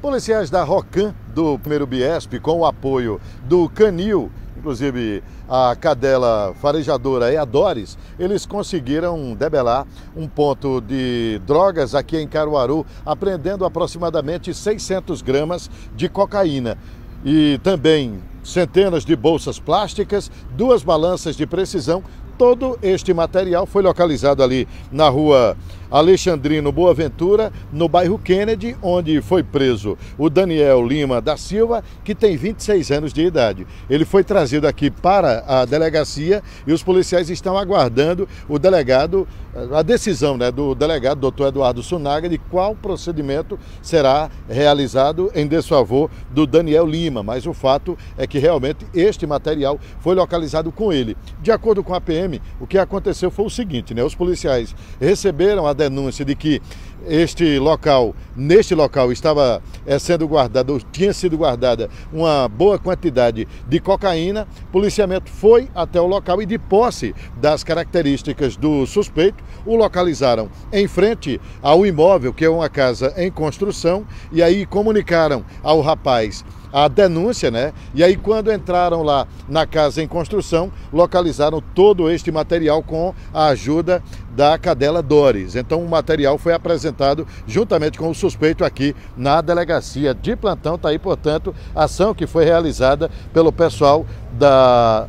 Policiais da ROCAM do primeiro Biesp, com o apoio do Canil, inclusive a cadela farejadora Eadores, eles conseguiram debelar um ponto de drogas aqui em Caruaru, apreendendo aproximadamente 600 gramas de cocaína e também centenas de bolsas plásticas, duas balanças de precisão. Todo este material foi localizado ali na rua Alexandrino Boaventura, no bairro Kennedy, onde foi preso o Daniel Lima da Silva, que tem 26 anos de idade. Ele foi trazido aqui para a delegacia e os policiais estão aguardando o delegado, a decisão né, do delegado, doutor Eduardo Sunaga, de qual procedimento será realizado em desfavor do Daniel Lima. Mas o fato é que realmente este material foi localizado com ele. De acordo com a PM, o que aconteceu foi o seguinte, né? Os policiais receberam a denúncia de que este local, neste local, estava é, sendo guardado, ou tinha sido guardada uma boa quantidade de cocaína. O policiamento foi até o local e, de posse das características do suspeito, o localizaram em frente ao imóvel, que é uma casa em construção, e aí comunicaram ao rapaz a denúncia, né? E aí, quando entraram lá na casa em construção, localizaram todo este material com a ajuda da cadela Dores. Então, o material foi apresentado juntamente com o suspeito aqui na delegacia de plantão. Está aí, portanto, ação que foi realizada pelo pessoal da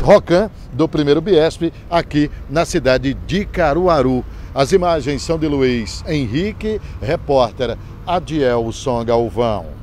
Rocan do primeiro Biesp aqui na cidade de Caruaru. As imagens são de Luiz Henrique, repórter Adiel Songa Galvão.